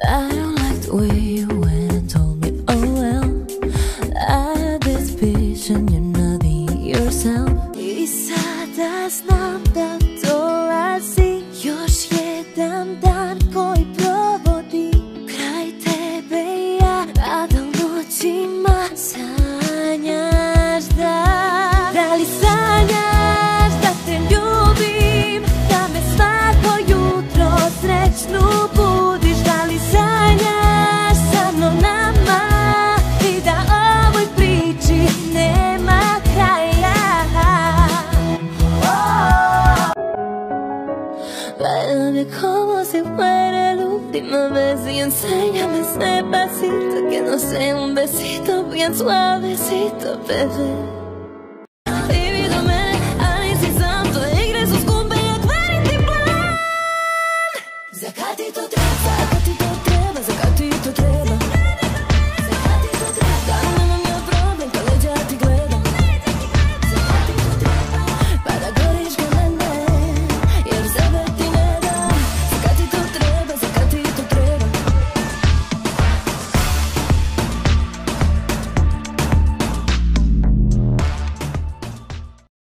I don't like the way you went and told me, oh well. I had this vision, you're not being yourself. I teraz znam, that all I see. Już jedam, como si fuera la última vez y enséñame ese pasito que no sea un besito bien suavecito, bebé.